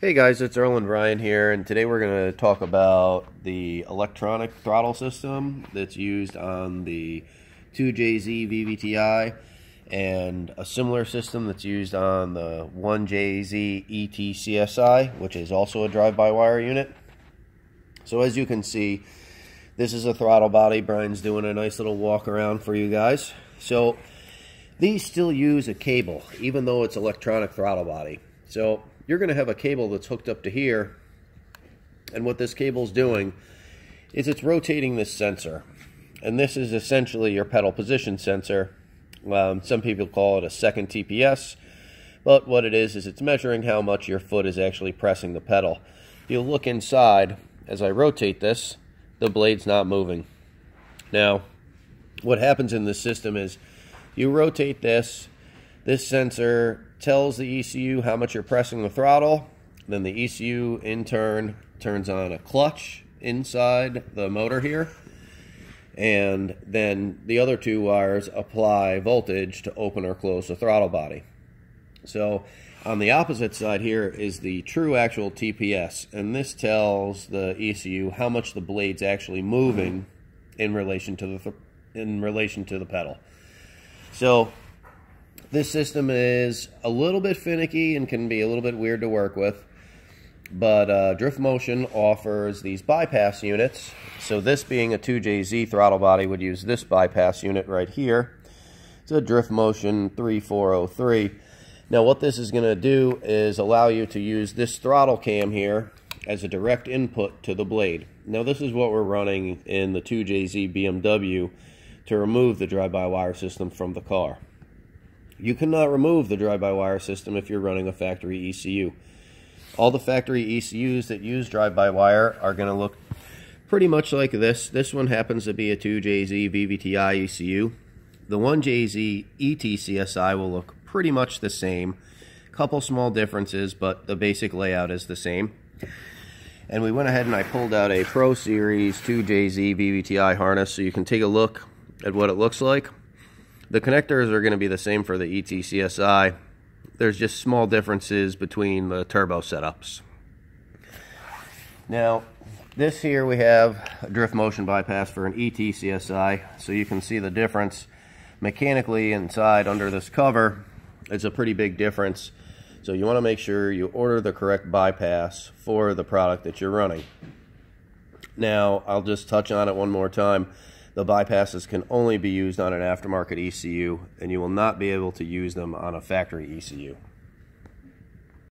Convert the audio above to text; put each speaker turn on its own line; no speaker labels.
Hey guys, it's Earl and Brian here, and today we're going to talk about the electronic throttle system that's used on the 2JZ VVTi and a similar system that's used on the 1JZ ETCSI, which is also a drive-by-wire unit. So as you can see, this is a throttle body. Brian's doing a nice little walk around for you guys. So these still use a cable, even though it's electronic throttle body. So you're going to have a cable that's hooked up to here. And what this cable is doing is it's rotating this sensor. And this is essentially your pedal position sensor. Um, some people call it a second TPS. But what it is, is it's measuring how much your foot is actually pressing the pedal. If you look inside, as I rotate this, the blade's not moving. Now, what happens in this system is you rotate this, this sensor tells the ECU how much you're pressing the throttle. Then the ECU in turn turns on a clutch inside the motor here. And then the other two wires apply voltage to open or close the throttle body. So on the opposite side here is the true actual TPS. And this tells the ECU how much the blade's actually moving in relation to the in relation to the pedal. So this system is a little bit finicky and can be a little bit weird to work with. But uh, Driftmotion offers these bypass units. So this being a 2JZ throttle body would use this bypass unit right here. It's a Driftmotion 3403. Now what this is going to do is allow you to use this throttle cam here as a direct input to the blade. Now this is what we're running in the 2JZ BMW to remove the drive-by-wire system from the car. You cannot remove the drive-by-wire system if you're running a factory ECU. All the factory ECUs that use drive-by-wire are going to look pretty much like this. This one happens to be a 2JZ VVTi ECU. The 1JZ ETCSI will look pretty much the same. A Couple small differences, but the basic layout is the same. And we went ahead and I pulled out a Pro Series 2JZ VVTi harness so you can take a look at what it looks like. The connectors are going to be the same for the ETCSI. There's just small differences between the turbo setups. Now, this here we have a Driftmotion bypass for an ETCSI, so you can see the difference mechanically inside under this cover. It's a pretty big difference. So you want to make sure you order the correct bypass for the product that you're running. Now, I'll just touch on it one more time. The bypasses can only be used on an aftermarket ECU, and you will not be able to use them on a factory ECU.